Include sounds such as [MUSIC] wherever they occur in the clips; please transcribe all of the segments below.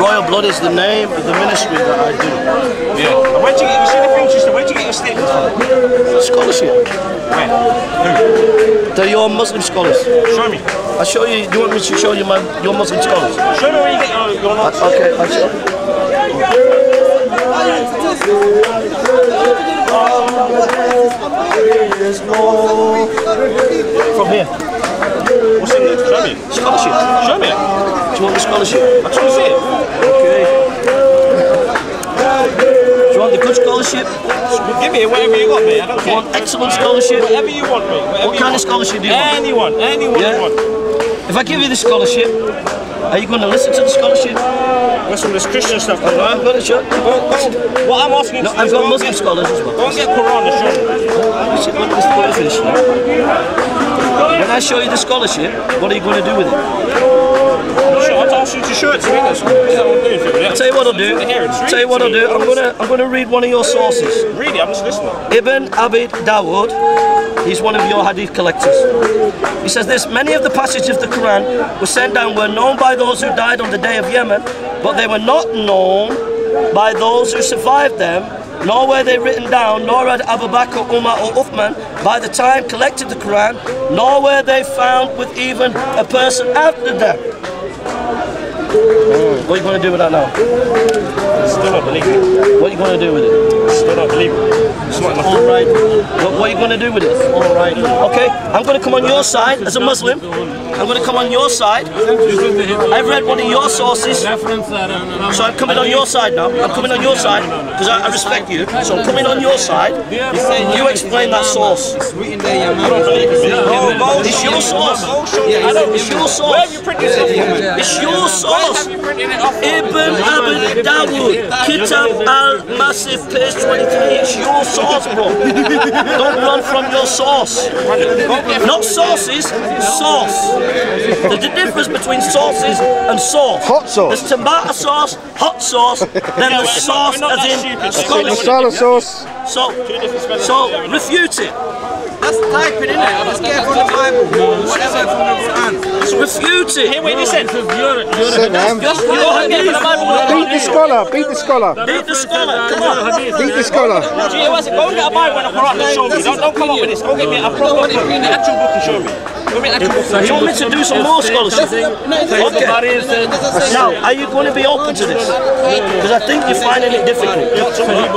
Royal Blood is the name of the ministry that I do. Yeah. And where'd you get, you see the thing, sister, where'd you get your statement from? Scholarship. Where? Who? They're your Muslim scholars. Show me. I'll show you. Do you want me to show you my your Muslim scholars? Show me where you get your, your notes. Uh, okay, I'll show you. From here. What's in there? Show me. Scholarship. Show me. Do you want the scholarship? I just want to see it. Okay. Do you want the good scholarship? Give me whatever you got, mate. I don't Do you care. want excellent scholarship? Whatever you want, mate. Whatever What kind want. of scholarship do you want? Anyone, anyone Yeah. you want. If I give you the scholarship, are you going to listen to the scholarship? Some of this Christian stuff going I'm going to go. What I'm asking No, I've got Muslim scholars as well. And get Quran and show me. Let me see- let me just put it finish now. When I show you the scholarship, what are you going to do with it? Sure, I'll ask you to show it to me. That's what I'm doing for you. I'll tell you what I'll do. I'll tell you what I'll do. I'm going to I'm going to read one of your sources. Really, I'm just listening. Ibn Abi Dawood, he's one of your hadith collectors. He says this many of the passages of the Quran were sent down were known by those who died on the day of Yamama, but they were not known by those who survived them, nor were they written down, nor had Abu Bakr, Umar, or Uthman by the time collected the Quran, nor were they found with even a person after them. Hmm. What are you going to do with that now? Still not believe it. What are you going to do with it? Still not believe it. It's not enough. All right. What, what are you going to do with it? All right. Okay. I'm going to come on your side as a Muslim. I'm going to come on your side. I've read one of your sources, so I'm coming on your side now. I'm coming on your side because I, I respect you. So I'm coming on your side. You explain that source. It's oh, your source. I don't It's your Where have source. you printed this? It's your source. Have you printed it off from? Ibn Abi Dawood, Kitab al-Masahif, page 23. It's your source, bro. Don't run from your source. Not sources, sauce. There's a difference between sauces and sauce. Hot sauce. There's tomato sauce, hot sauce, then there's sauce we're not as that in stupid. Scottish. Masala sauce. So, so refute it. That's typing, innit? I just get from the Bible. Whatever from the Quran. Just refute it. Hey, wait, listen. Sit down. You don't Get from the Bible. Beat the scholar. Beat the scholar. Beat the scholar. Come on. Beat the scholar. Gee, what's it? Go and get a Bible and a Quran and show me. Don't, don't come up with this. Go get me a proper book, the actual book and show me. Go get the actual book. You want me to do some more scholarship? Okay. Now, are you going to be open to this? Because I think you're finding it difficult.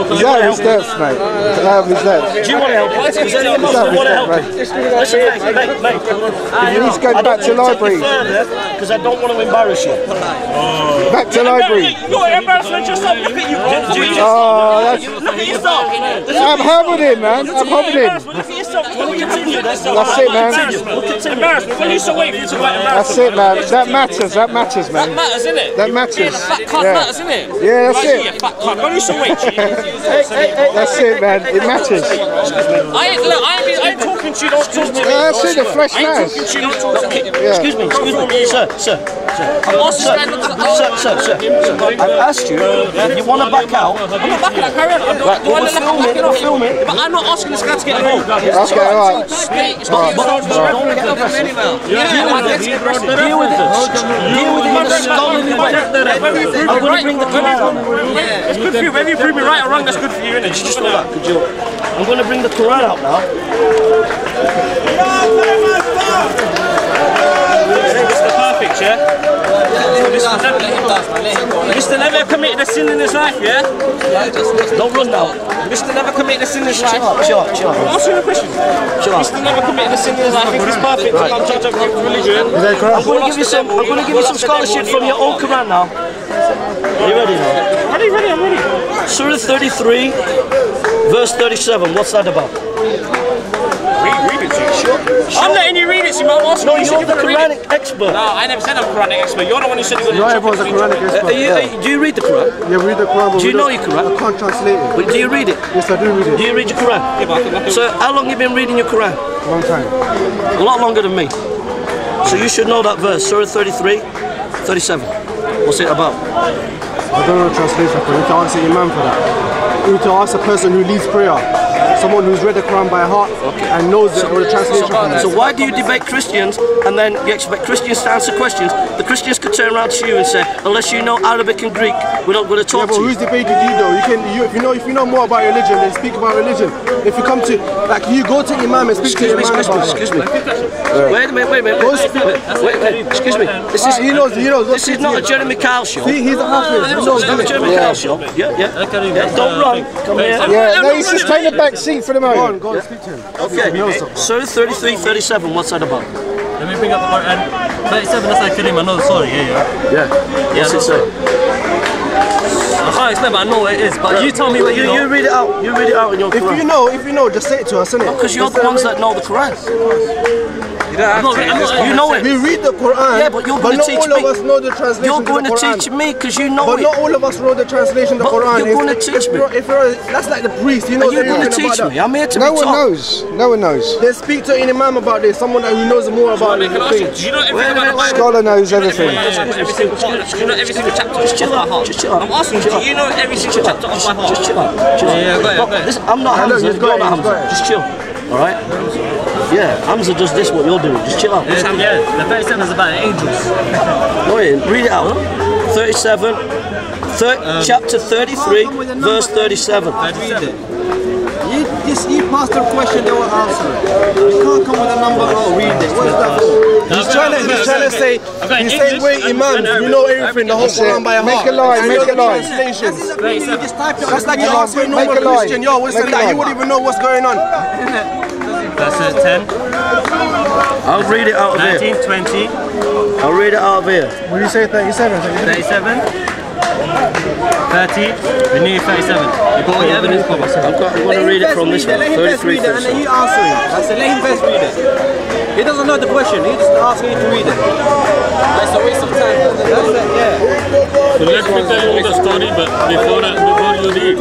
He's out of his depth, mate. He's out of his depth. Do you want to help him? Does anyone else want to help him? Listen, mate, mate, mate. You need to go back to don't want to take library. because eh? I don't want to embarrass you. Back to library. You're embarrassing yourself. Look at you. Oh, that's. Look at yourself. I'm helping him, man. I'm helping him. Look at yourself. We'll continue this. That's it, man. We'll continue. Embarrassment. When you so wait for you to That's it, man. That matters. That matters, man. That matters, innit? That matters. Yeah, the fat cunt Yeah. matters, innit? Yeah, that's Right it. here, fat cunt. When you so wait, G. Hey, hey, hey, That's it, man. It matters. I ain't, look, I ain't, I ain't talking to you, don't talk to me. That's it. The flesh I ain't matters. talking to you, don't talk to me. Excuse me, excuse me, sir, sir. I'm Sir, you to look at the sir, sir, sir, sir. I've asked you if you want to back out. I'm not backing up, carry on. Right, do I look like I'm film backing we'll up? film it. But I'm not asking this guy to get involved. Okay, all right. It's the good for you. Whether you prove me right or wrong, that's good for you, innit? Just know that, you? I'm going to bring the Quran out now. Mr. Perfect, yeah? Mr. Never committed a sin in his life, yeah? Don't run now. Mr. Never committed a sin in his life. Chill out, chill out, chill out. Ask you a question. Chill out. Mr. Never committed a sin in his life. I think he's perfect to come judge over religion. I'm going to give you some. I'm going to give you some scholarship from your own Quran now. Are you ready now? Ready, ready, I'm ready. Surah 33, verse 37. What's that about? Read, read it to you. Sure. I'm letting you read it to me. I'm asking No, you. You said you're you're the going to read it. Quranic expert. No, I never said I'm a Quranic expert. You're the one who said you're going to Not everyone's a Quranic Are expert. Uh, you, are you- do you read the Quran? Yeah, read the Quran, but Do you we know don't- your Quran? I can't translate it. But do you read it? Yes, I do read it. Do you read your Quran? So, how long have you been reading your Quran? A long time. A lot longer than me. So you should know that verse, Surah 33, 37. What's it about? I don't know the translation for it. You need to ask the Imam for that. You need to ask the person who leads prayer. Someone who's read the Quran by heart and knows the, or the translation. from it. So why do you debate Christians and then you expect Christians to answer questions? The Christians could turn around to you and say, unless you know Arabic and Greek, we're not going to talk but to you. who's debated you though? You can, you, if you know, if you know more about religion, then speak about religion. If you come to, like, you go to Imam and speak Excuse to me, Imam excuse me, excuse me. Wait a minute, wait a minute. Wait, wait, wait, excuse me. This is, He knows, he knows. this is not a Jeremy Kyle show. He, he's a hafiz. He knows. It's not a? Jeremy Kyle show. Yeah, yeah. yeah. Don't run. Come here. Yeah, no, he's just taking the back seat for the Go on, moment. go on, speak to him. Okay. So 33, 37, what's that about? Let me bring up the Quran. 37, that's like Kareem, I know the story, yeah, yeah. Yeah. What's it say? I can't explain, but I know what it is. But you tell me what you You, know. you read it out. You read it out in your If you know, if you know, just say it to us, innit? Oh, because you're the ones that know the Quran. I'm not, I'm not, You know it. We read the Quran, Yeah, but you're gonna not teach all of us know the translation You're going to teach me because you know But it. not all of us know the translation of the Quran. you're gonna if teach me. you're- If you're, that's like the priest, he knows Are going to teach me? I'm here to No be one taught. knows. No one knows. Then speak to an imam about this, someone who knows more about it. Can I ask you, do you know everything Wait, about wait, the wait. Bible? Scholar knows everything. Every single, do you know every single chapter Just chill out. Just chill out. I'm asking, Chill do you know every single chapter off by heart? Just chill out. Chill out. yeah, go ahead, But go ahead. listen, I'm not look, Hamza. You're not Hamza. Just chill. All right? Yeah, Hamza does this, what you're doing. Just chill out. yeah, the 37 is about angels. Go in, read it out. 37, thir- um, chapter 33, verse 37. Read it. You, just, you pass the question, they will answer it. You can't come with a number, oh, read it. What's that for? He's trying to, he's trying to say, he's saying we're imams, you know everything, the whole Quran by heart. Make a line, make a line. the translations. Just. That's like you Make a ask a normal make a line, Christian, yo, what's make in a that? He wouldn't even know what's going on. [LAUGHS] Verse 10, I'll read it out of here. 20, I'll read it out of here. What do you say, 37? 37, 30, We need 37. You got all your evidence, Papa? I've got, I'm going to read it from this one. Let him first 33, read it and then you answer him. I said, let him first read it. He doesn't know the question, he's just asking you to read it. That's a waste of time. That's it, yeah. So let me tell you the story, but before, before you read.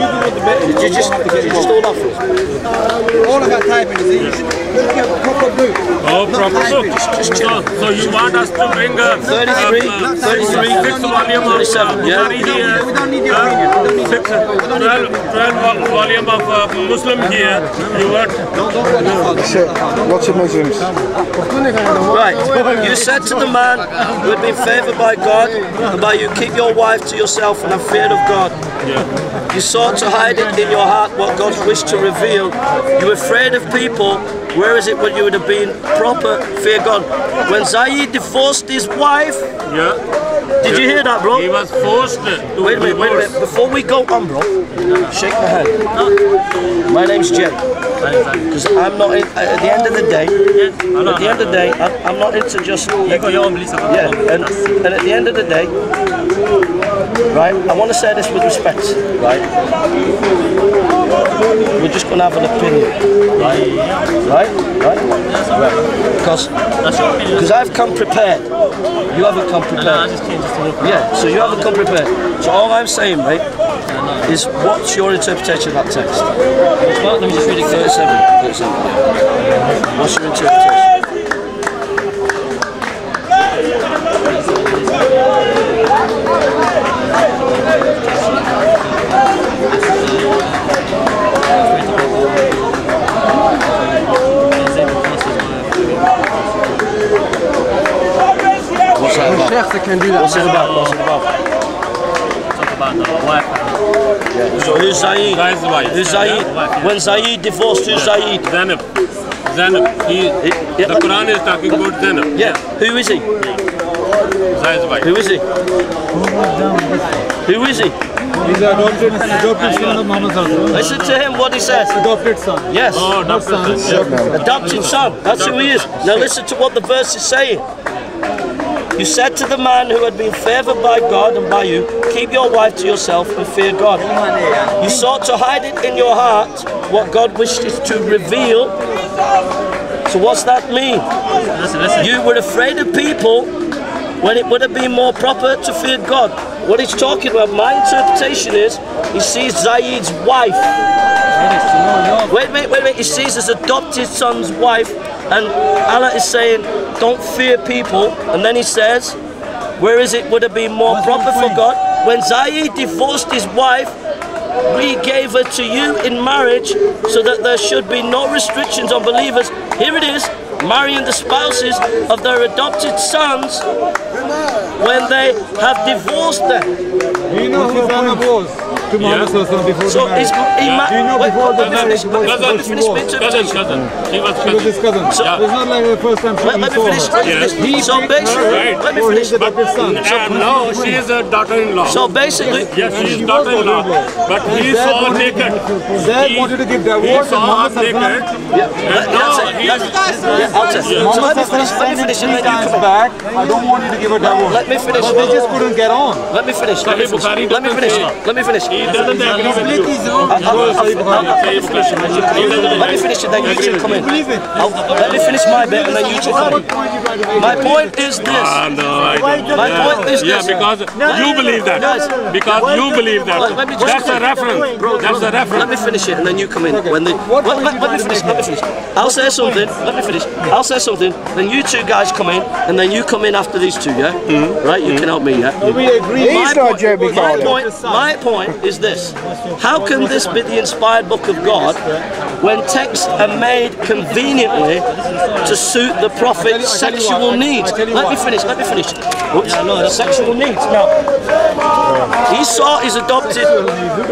Did you just, did you just hold off? All about typing is you should look at a proper book. Oh, proper book. So, so you want us to bring a 33, uh, 33, six volume of 37, yeah. Bukhari here, We don't need your opinion. We don't need six, 12, 12 volume of uh, Muslim here. You want Shit, lots of Muslims. Right. You said to the man who had been favored by God and by you, keep your wife to yourself and have fear of God. Yeah. You sought to hide it in your heart what God wished to reveal. You were afraid of people. Where is it when you would have been proper fear God? When Zaid divorced his wife, Yeah. did you hear that, bro? He was forced to Wait a minute, wait a minute. Before we go on, bro, shake my hand. My name's Jay. Because I'm not, in, at the end of the day, at the end of the day, I'm, I'm not into just. You got your own beliefs about Yeah, and, and at the end of the day, right, I want to say this with respect, right? We're just going to have an opinion, right? Right? Right? Right. Because because I've come prepared. You haven't come No, I prepared. just came just to walk. Yeah, so you haven't come prepared. So all I'm saying, mate, is what's your interpretation of that text? Well, let me just read it. 37. 37. What's your interpretation? What's that about? Sheikhs that can do that. What's it about? What's it about? Talk about the wife. So who's Zaid? Guy's wife. Who's Zaid? When Zaid divorced, who's Zaid? Zainab. Zainab. He, yeah. the Quran is talking about Zainab. Yeah, who is he? Zaid's. Who is he? Who is he? He's adopted, adopted son of Muhammad Sallallahu Listen to him what he says. Adopted son. Yes. Oh, Dr. Zainab. Adopted son. That's who he is. Now listen to what the verse is saying. You said to the man who had been favored by God and by you, keep your wife to yourself and fear God. You sought to hide it in your heart what God wishes to reveal. So what's that mean? You were afraid of people when it would have been more proper to fear God. What he's talking about, my interpretation is, he sees Zaid's wife. Wait, wait, wait, wait. He sees his adopted son's wife, and Allah is saying, don't fear people. And then he says, where is it would have been more proper for God? When Zaid divorced his wife, we gave her to you in marriage so that there should be no restrictions on believers. Here it is marrying the spouses of their adopted sons when they have divorced them. Do you know who Hannah was to Muhammad Sallallahu before So the is marriage? he ma- Do you know before the let me marriage finish, let me what- let she finish was? Cousin, interpretation. cousin. He was She was his cousin. cousin. So- it's not like the first time she Let, let me saw finish. her. Let me finish. He So picked her basically, let me for finish. his adopted son. And no, she is a daughter-in-law. So basically, Yes, she she is daughter-in-law. daughter-in-law. But he Dad saw naked. Dad He- wanted to give divorce and saw her Muhammad naked. Sallallahu yeah, that- that's it. he- That's, yeah, I'll tell you. So Muhammad let me finish. Let me Sallallahu finish, and three then you times come. back. I don't want you to give her divorce. Let me finish. But they just couldn't get on. Let me finish. Let me Sahih Bukhari finish. Let me doesn't finish. say- Let me finish. He doesn't agree with you. Let me finish it, then you two come in. I'll, let me finish my bit, and then you two come in. My point is this. Ah, no, I don't. My yeah. point is Yeah, this. because you believe that. Guys. Because you believe that. Let- let me just- That's a reference. That's a Let reference. me finish it and then you come in. When the let, let- let me finish. Let me finish. I'll say something. Let me finish. I'll say something. Then you two guys come in, and then you come in after these two. Yeah. Right. You can help me. Yeah. We agree. He's not Jeremy my point, my point is this. How can this be the inspired book of God when texts are made conveniently to suit the prophet's sexual needs? Let me finish, let me finish. Oops, sexual needs. Now, he saw his adopted,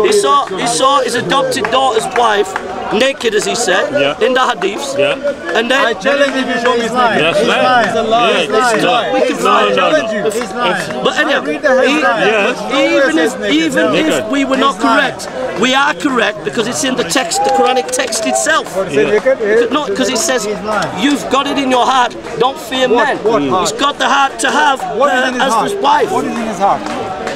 he saw, he saw his adopted daughter's wife naked, as he said, Yeah. in the hadiths. Yeah. And then, I challenge if you show me his name. That's He's right. lying. It's a lie. Yeah. It's lying. It's. We can He's find lying. it. challenge you. He's lying. But anyhow, Read the hadith. e- Yes. even if even No. if we were not lying. correct, we are correct because it's in the text, the Quranic text itself. Say naked, eh? No, because it says you've got it in your heart. Don't fear What- men. what heart? He's got the heart to have What is her in his as heart? his wife. What is in his heart?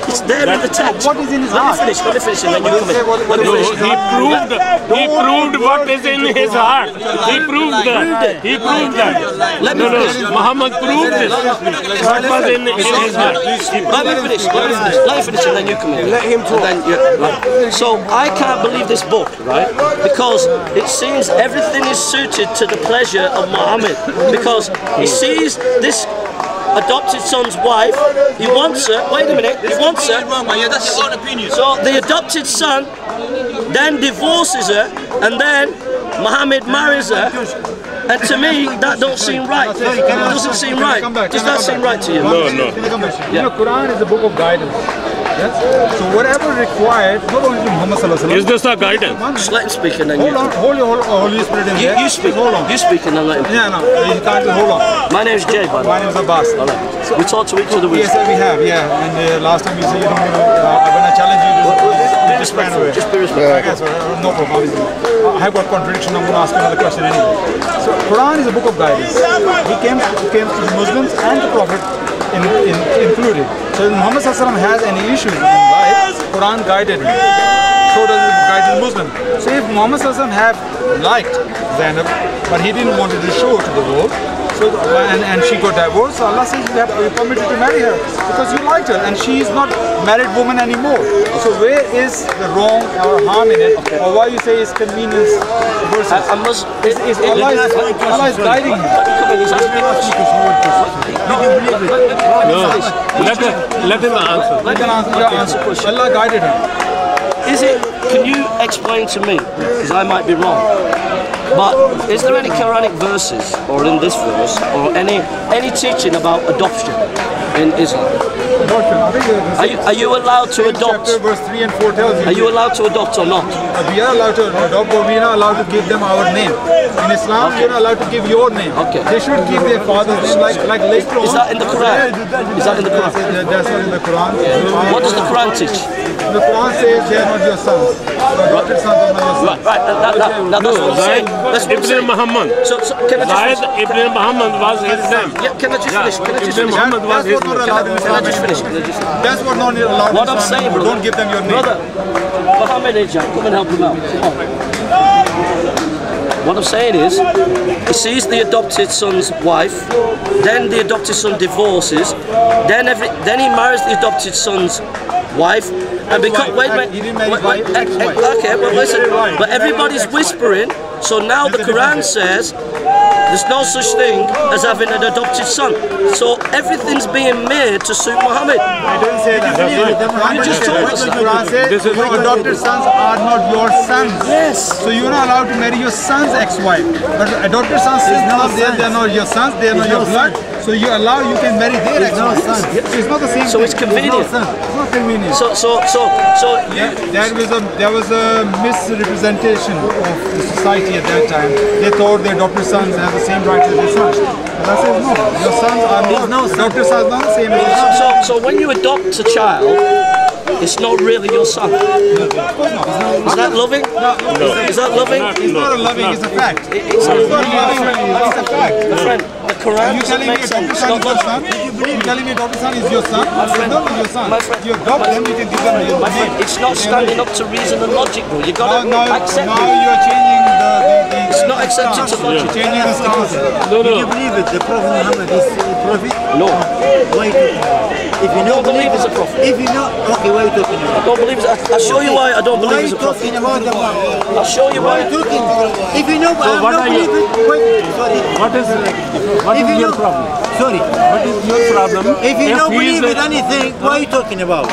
It's there in the text. What is in his Let heart? me finish. Let me finish, and then you come in. Let me finish. he proved he proved what is in his heart. He proved that. He proved that. Let me No, finish. no, Muhammad proved this. What was in, in his heart. Let me finish. Let me finish. Let me finish, and then you come in. Let him talk. And then, yeah, right. So I can't believe this book, right? Because it seems everything is suited to the pleasure of Muhammad. Because he sees this adopted son's wife. He wants her. Wait a minute. He wants her. Yeah, that's your own opinion. So the adopted son then divorces her, and then Muhammad marries her. And to me, that don't seem right. It doesn't seem right. Does that seem right to you? No, no. You know, Quran is a book of guidance. Yes? So whatever required, not only to Muhammad Sallallahu Alaihi Is this a guidance? Just let him speak and then Hold on, hold your Hol- Holy Spirit in You, there. you speak. Hold on. You speak and then let him. Yeah, no, you can't do, hold on. My name is Jay, by the My name is Abbas. All right. We talk to each other with Yes, we have, yeah. And uh, last time you said you don't want to, uh, when I challenge you, be to, you just ran respectful. away. Just be respectful. Okay, so uh, no problem. obviously. I have got contradiction. I'm going to ask another question anyway. So, Quran is a book of guidance. He came, he came to the Muslims and the Prophet in, in, included. So, Muhammad has any issues in life, Quran guided him. So does it guide the Muslim. So if Muhammad have liked Zainab, but he didn't want to show to the world, so and, and she got divorced, so Allah says you have you permitted to marry her because you liked her and she is not married woman anymore. So where is the wrong or harm in it, or why you say it's convenience versus? I, I must. Is, is Allah, is, Allah is guiding you. Come in, he's asking me a question. No. Let him, let him answer. You can answer your answer. Allah guided him. Is it? Can you explain to me? Because I might be wrong. But is there any Quranic verses, or in this verse, or any any teaching about adoption in Islam? Adoption. I think the Are you, are you allowed to adopt? chapter verse three and four tells you. Are you allowed to adopt or not? Uh, we are allowed to adopt, but we are not allowed to give them our name. In Islam, you're not allowed to give your name. Okay. They should keep their father's name, like like later on. Is that in the Quran? Is that in the Quran? That's not in the Quran. What does the Quran teach? The Quran says they are not your sons. Your adopted sons are not your sons. Right, right. That, that, that, that, that's what I'm saying. That's what Ibn. Muhammad. So, so can I just Zayed finish? Ibn Muhammad was his name. Yeah, can I just finish? Can I just Ibn finish? Muhammad was That's his what name. Can I just finish? Can I just finish? That's what not allowed What I'm saying, brother. Don't give them your name. Brother, Muhammad Ejab, come and help him out. What I'm saying is, he sees the adopted son's wife, then the adopted son divorces, then every, then he marries the adopted son's wife, and because wait, wait, wait, wait, eh, okay, but listen, but everybody's whispering, so now the Quran says There's no such thing as having an adopted son. So everything's being made to suit Muhammad. I didn't say that. You just told us that. Quran says your adopted sons are not your sons. Yes. So you're not allowed to marry your son's ex-wife. But adopted sons is not there. They're not your sons. They're not your blood. So you allow you can marry their ex-wife. So it's not the same. So thing. it's convenient. It's not convenient. So so so so you, There was a there was a misrepresentation of the society at that time. They thought their adopted sons have the same rights as their sons. But I said no, your sons are not. adopted sons are not the same as your sons. So, so when you adopt a child, it's not really your son. Is that loving? No. no. Is that loving? It's not a loving, it's a fact. It's It's not loving, it's a fact. Friend, Quran You doesn't telling me make adopted sense. son Not is your son? You telling me son is your son? Not your son. You adopt them, you can give them your name. it's not standing up to reason and logic, bro. You gotta accept now you are changing the, accepted to logic. You're changing the stance. No, Do you believe it? The Prophet Muhammad is a prophet? No. Why are you talking about? If you don't believe he's a prophet. If you know, okay, why are you talking about? I don't believe it. I'll show you why I don't Why are believe you he's a prophet. talking about the Prophet? I'll show you Why why. are you talking? If you know, I don't are you- believe it. Wait, sorry. What is what If is you your know- problem? Sorry. What is your problem? If you don't believe in anything, what are you talking about?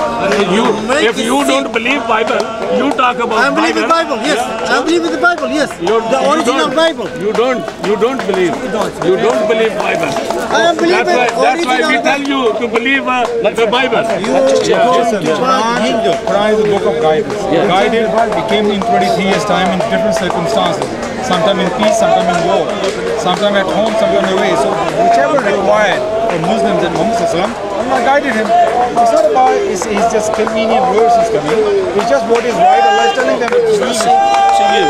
you, if you don't believe Bible, you talk about I believe in Bible, yes. I believe in the Bible, yes. You're, the original. Bible. You don't. You don't believe. You don't believe Bible. I am That's believing why, that's why we tell you to believe uh, the Bible. You go to Quran, Hindu. Quran is a book of guidance. Guided, we came in 23 years time in different circumstances. Sometime in peace, sometimes in war. sometimes at home, sometime away. So whichever required for Muslims and Muhammad Sallallahu Alaihi Wasallam, Allah guided him. It's not about, it's, it's just convenient verses coming. It's just what is right. Allah is telling them. Does that seem to you,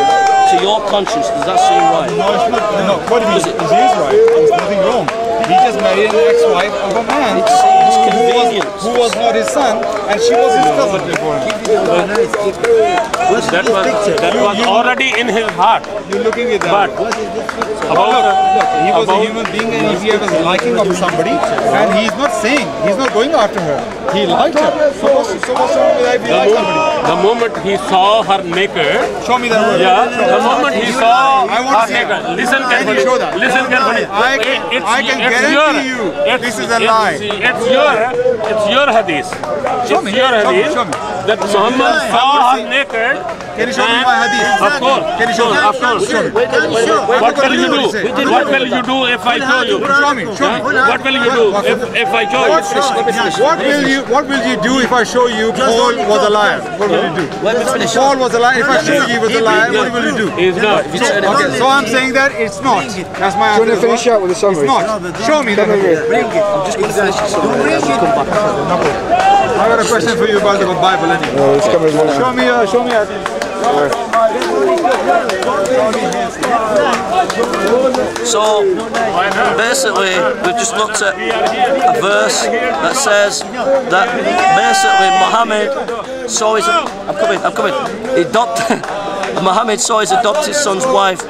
to your conscience, does that seem right? No, it's not. No, what do you mean? It is right. There's nothing wrong. He just married an ex-wife of a man Who, was, who was not his son, and she was his cousin before him. That was that was already in his heart. You're looking at that. But What is this picture? about Look, look, he was a human being and if he had a liking of somebody, and he's not saying, he's not going after her. He liked her. So what's, so what's wrong with that if he the, somebody? the moment he saw her naked, Show me that word. yeah, the moment he saw I want her to see it. naked, listen carefully. show that? Listen carefully. I can- I can guarantee you this is a lie. It's your, it's your hadith. Show it's me, your show me, hadith show me. that Muhammad saw her naked. Can you show me and- my hadith? Of course. Can you show me? Of course. Show me. Wait, wait, wait, wait, wait. What will you do? We What will you do if I show you? Show me, show me. What will you do if, if I show you? What will you What will you do if I show you Paul was a liar? What will you do? Let me finish. Paul was a liar. If I show you he was a liar, what will you do? He's not. Okay, so I'm saying that it's not. That's my Do answer. you want to finish as well. up with a summary? It's not. Show me that. Bring it. I'm just going to finish it. Don't bring. I got a question for you about the Bible anyway. Oh, it's coming. Show me, uh, show me. hadith. So basically, we've just looked at a verse that says that basically Muhammad saw his. I'm coming. I'm coming. He adopted. [LAUGHS] Muhammad saw his adopted son's wife.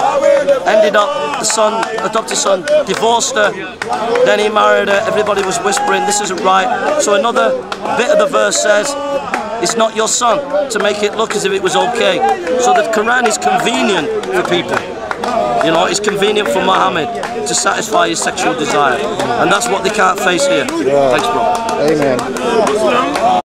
Ended up the son, adopted son, divorced her. Then he married her. Everybody was whispering, "This isn't right." So another bit of the verse says. It's not your son to make it look as if it was okay. So the Quran is convenient for people. You know, it's convenient for Muhammad to satisfy his sexual desire. And that's what they can't face here. Thanks, bro. Amen.